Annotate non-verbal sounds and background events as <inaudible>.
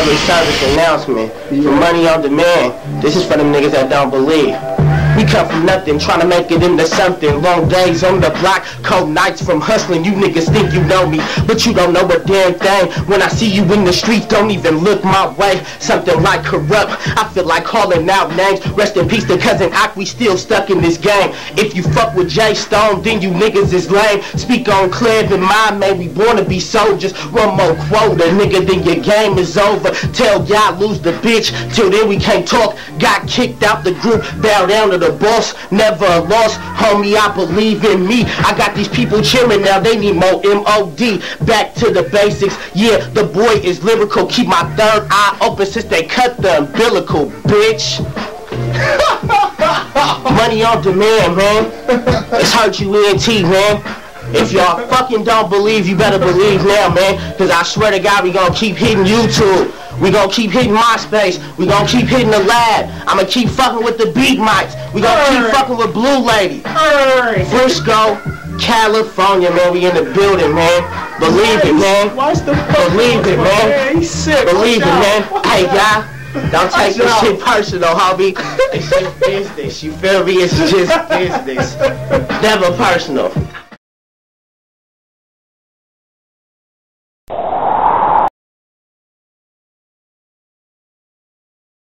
public service announcement for money on demand. This is for them niggas that don't believe. We come from nothing, trying to make it into something. Long days on the block, cold nights from hustling. You niggas think you know me, but you don't know a damn thing. When I see you in the streets, don't even look my way. Something like corrupt, I feel like calling out names. Rest in peace to cousin Ock, we still stuck in this game. If you fuck with Jay Stone, then you niggas is lame. Speak on Cleve and mine, man, we born to be soldiers. One more quota, nigga, then your game is over. Tell y'all lose the bitch, till then we can't talk. Got kicked out the group, bow down to the boss, never a loss. Homie, I believe in me. I got these people cheering now, they need more M.O.D. Back to the basics, yeah, the boy is lyrical. Keep my third eye open since they cut the umbilical, bitch. <laughs> Money on demand, man. It's Hurchu ENT, man. If y'all fucking don't believe, you better believe now, man. Cause I swear to God, we gonna keep hitting YouTube. We gonna keep hitting MySpace. We gonna keep hitting the lab. I'ma keep fucking with the beat mics. We gonna keep fucking with Blue Lady. Frisco, California, man. We in the building, man. Believe it, man. Believe it, man. Believe it, man. Hey, y'all. Don't take this shit personal, homie. It's just business. You feel me? It's just <laughs> business. Never personal.